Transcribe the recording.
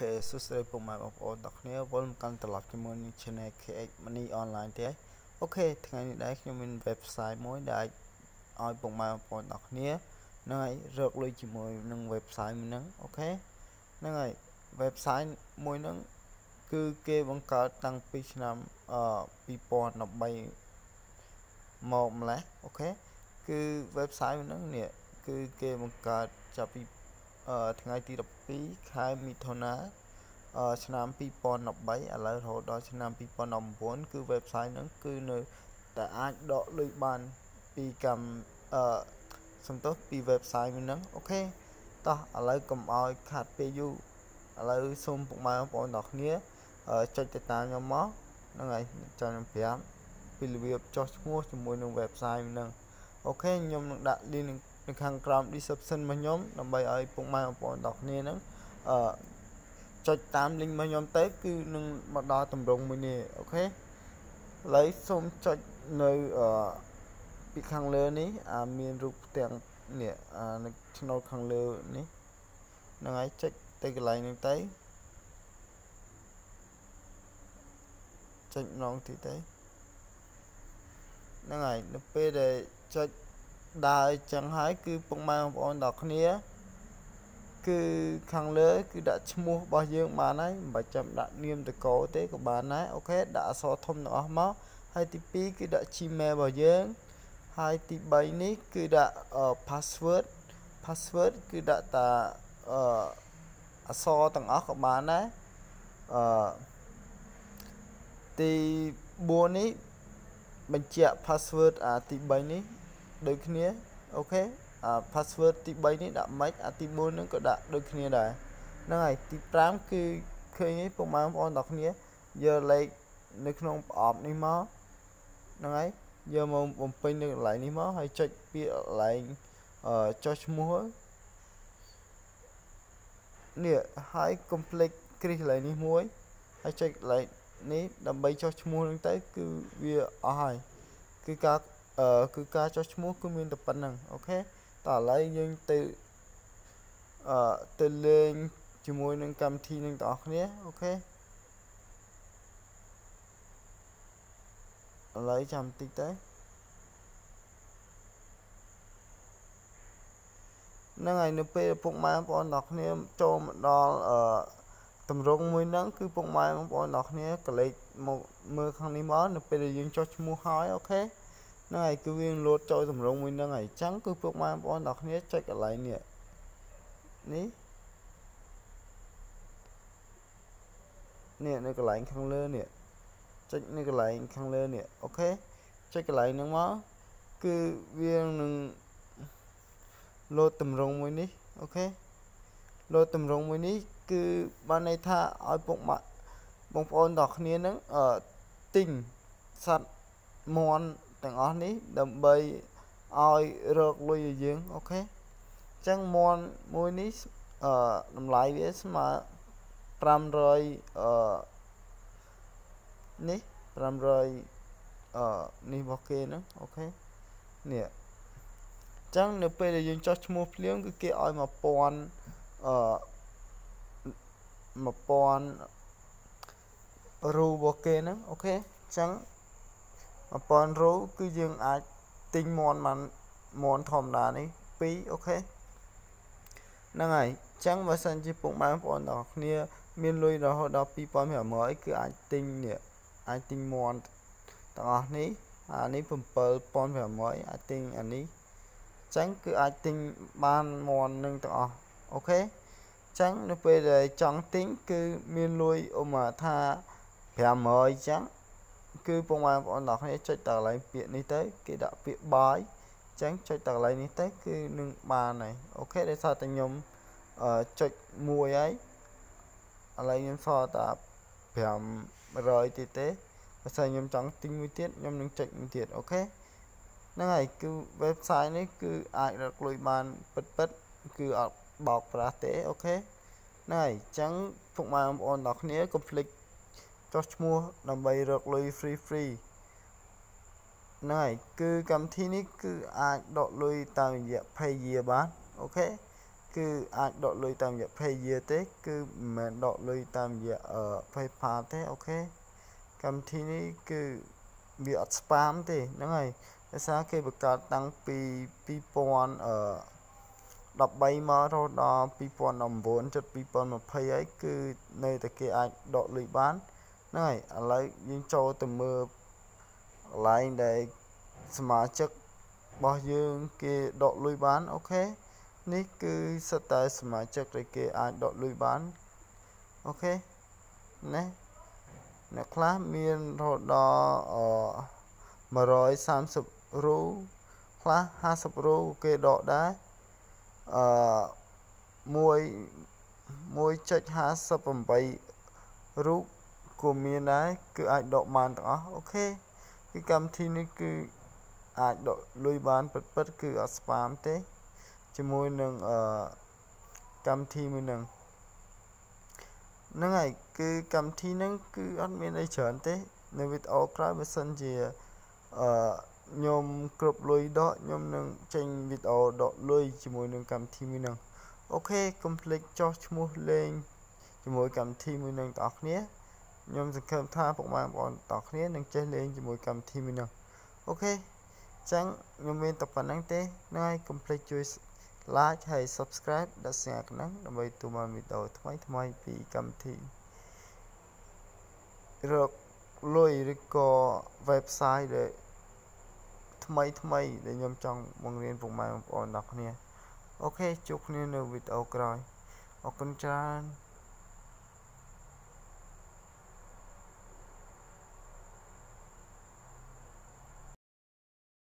OK សួស្តីពុកម៉ែបងប្អូនទាំងគ្នាវិលមកកាន់ត្រឡប់ជាមួយនឹង Channel KX Money Online ទៀត OK ថ្ងៃនេះដែរខ្ញុំមាន website មួយដែលឲ្យពុកម៉ែបងប្អូនទាំងគ្នានឹងឲ្យរកលុយជាមួយនឹង website មួយហ្នឹង OK ហ្នឹងហើយ website មួយហ្នឹងគឺគេបង្កើតតាំងពីឆ្នាំអឺ2013មកម្ល៉េះ OK គឺ website ហ្នឹងនេះគឺគេបង្កើតចាប់ពី ថ្ងៃទី12ខែមិថុនាឆ្នាំ2013ឥឡូវរហូតដល់ឆ្នាំ2019គឺ website ហ្នឹងគឺនៅតែអាចដកលុយបានពីកម្មអឺសំទោសពី website ហ្នឹងអូខេតោះឥឡូវកុំឲ្យខាត់ពេលយូរឥឡូវសូមពុកម៉ែបងប្អូនទាំងគ្នាចុចទៅតាមខ្ញុំមកហ្នឹងហើយចាំខ្ញុំប្រាប់ពីរបៀបចុះឈ្មោះជាមួយនឹង website ហ្នឹងអូខេខ្ញុំនឹងដាក់ link នៅខាងក្រោម description របស់ខ្ញុំដើម្បីឲ្យពុកម៉ែបងប្អូនទាំងគ្នាហ្នឹងអឺចុចតាម link របស់ខ្ញុំទៅគឺនឹងមកដល់តម្រងមួយនេះអូខេឥឡូវសូមចុចនៅអឺពីខាងលើនេះអាមានរូបផ្ទាំងនេះអានៅឆ្នោតខាងលើនេះហ្នឹងហើយចុចទៅកន្លែងហ្នឹងទៅចុចម្ដងទៀតទៅហ្នឹងហើយនៅពេលដែលចុច ដើរចឹងហើយគឺពុកម៉ែបងប្អូនដល់គ្នា គឺខាងលើ គឺដាក់ឈ្មោះរបស់យើងបានហើយមិនបាច់ចាំដាក់នាមតកោទេក៏បានដែរអូខេដាក់អក្សរធំទាំងអស់មកហើយទី2គឺដាក់ Gmail របស់យើងហើយទី3នេះគឺដាក់ password password គឺដាក់តាអអក្សរទាំងអស់ក៏បានដែរអទី4នេះបញ្ជាក់ password អាទី3នេះ ដូចគ្នាអូខេអា password ទី3នេះដាក់ម៉េចអាទី4នឹងក៏ដាក់ដូចគ្នាដែរហ្នឹងហើយទី5គឺឃើញនេះពុកម៉ែបងប្អូនទាំងគ្នាយកលេខនៅក្នុងប្រអប់នេះមកហ្នឹងហើយយកមកបំពេញនៅកន្លែងនេះមកហើយចុចពាក្យកន្លែងអឺចុះឈ្មោះនេះហើយ complete គ្រីសកន្លែងនេះមួយហើយចុចកន្លែងនេះដើម្បីចុះឈ្មោះនឹងទៅគឺវាអស់ហើយគឺការ អឺគឺការចុះឈ្មោះគឺមានតែប៉ុណ្្នឹងអូខេតោះឥឡូវយើងទៅអឺទៅលេងជាមួយនឹងកម្មវិធីនឹងបងប្អូនគ្នាអូខេឥឡូវចាំតិចទៅហ្នឹងហើយនៅពេលពុកម៉ែបងប្អូនទាំងគ្នាចូលមកដល់អឺតម្រងមួយហ្នឹងគឺពុកម៉ែបងប្អូនទាំងគ្នាក៏លេខមកមើលខាងនេះមកនៅពេលដែលយើងចុះឈ្មោះហើយអូខេ ហ្នឹងហើយគឺវាលោតចូលតម្រងមួយហ្នឹងហើយអញ្ចឹងគឺពុកម៉ែបងប្អូនទាំងគ្នាចុចកន្លែងនេះនេះនេះនៅកន្លែងខាងលើនេះចុចនៅកន្លែងខាងលើនេះ OK ចុចកន្លែងហ្នឹងមកគឺវានឹងលោតទម្រង់មួយនេះ OK លោតទម្រង់មួយនេះគឺបានន័យថាឲ្យពុកម៉ាក់បងប្អូនទាំងគ្នានឹងអឺទិញសត្វមាន់ ទាំងអស់នេះដើម្បីឲ្យរកលុយឲ្យយើង OK អញ្ចឹងមាន់មួយនេះអឺតម្លៃវាស្មើ500អឺនេះ500អឺនេះរបស់គេហ្នឹងអូខេនេះអញ្ចឹងនៅពេលដែលយើងចោះឈ្មោះភ្លាមគឺគេឲ្យ1000អឺ1000រូរបស់គេហ្នឹងអូខេអញ្ចឹង 1000រូគឺយើងអាចទិញមន់បានមន់ធម្មតានេះ2អូខេហ្នឹងហើយអញ្ចឹងបើសិនជាពុកម៉ែបងប្អូនទាំងគ្នា មានលុយរហូតដល់2500គឺអាចទិញនេះអាចទិញមន់ទាំងអស់នេះអានេះ7500អាចទិញអានេះអញ្ចឹងគឺអាចទិញបានមន់នឹងទាំងអស់អូខេអញ្ចឹងនៅពេលដែលចង់ទិញគឺមានលុយឧមាថា500អញ្ចឹង គឺពុកម៉ែបងប្អូនទាំងគ្នាចុចតកន្លែងពាក្យនេះទៅគេដាក់ពាក្យ buy អញ្ចឹងចុចតកន្លែងនេះទៅគឺនឹងបានហើយ OK ដោយសារតែខ្ញុំចុចមួយហើយឥឡូវខ្ញុំសល់តែ500ទៀតទេបើសិនខ្ញុំចង់ទិញមួយទៀតខ្ញុំនឹងចុចមួយទៀត OK ហ្នឹងហើយគឺ website នេះគឺអាចរកលុយបានពិតពិតគឺអត់បោកប្រាស់ទេ OKហ្នឹងហើយអញ្ចឹងពុកម៉ែបងប្អូនទាំងគ្នាកុំភ្លេច ចុះឈ្មោះដើម្បីរកលុយ free free ហ្នឹងហើយគឺកម្មវិធីនេះគឺអាចដកលុយតាមរយៈ Payeer បានអូខេអគឺអាចដកលុយតាមរយៈ Payer ទេ គឺមិនមែនដកលុយតាមរយៈ PayPal ទេអូខេកម្មវិធីនេះគឺវាអត់ spam ទេហ្នឹងហើយដោយសារគេបង្កើតតាំងពី2000អឺ13មករហូតដល់2019ជិត2020ហើយគឺនៅតែគេអាចដកលុយបាន ហ្នឹងហើយឥឡូវយើងចូលទៅមើលកន្លែងដែលសមាជិករបស់យើងគេដកលុយបានអូខេនេះគឺសិតតែសមាជិកដែលគេអាចដកលុយបានអូខេណាអ្នកខ្លះមានរហូតដល់អ130រូខ្លះ50រូគេដកដែរអឺ1.58រូប ក៏មានដែរគឺអាចដកបានទាំងអស់អូខេគឺកម្មវិធីនេះគឺអាចដកលុយបានពិតពិតគឺអត់ស្ប៉ាមទេជាមួយនឹងអឺកម្មវិធីមួយនឹងហ្នឹងហើយគឺកម្មវិធីហ្នឹងគឺអត់មានអីច្រើនទេ នៅវីដេអូក្រោយបើសិនជាអឺខ្ញុំគ្រប់លុយដកខ្ញុំនឹងចេញវីដេអូដកលុយជាមួយនឹងកម្មវិធីមួយហ្នឹងអូខេកុំភ្លេចចុះឈ្មោះលេងជាមួយកម្មវិធីមួយនឹងបងប្អូន ខ្ញុំសង្ឃឹមថាពុកម៉ែបងប្អូនបងប្អូននឹងចេះលេងជាមួយកម្មវិធីមួយហ្នឹងអូខេចឹងខ្ញុំមានតែប៉ុណ្្នឹងទេហ្នឹងហើយកុំភ្លេចជួយ like ហើយ subscribe ដល់សញ្ញាកណ្ដឹងដើម្បីទទួលបានវីដេអូថ្មីថ្មីពីកម្មវិធីរកលុយឬក៏ website ដែលថ្មីថ្មីដែលខ្ញុំចង់បង្រៀនពុកម៉ែបងប្អូនដល់គ្នាអូខេជួបគ្នានៅវីដេអូក្រោយអរគុណច្រើន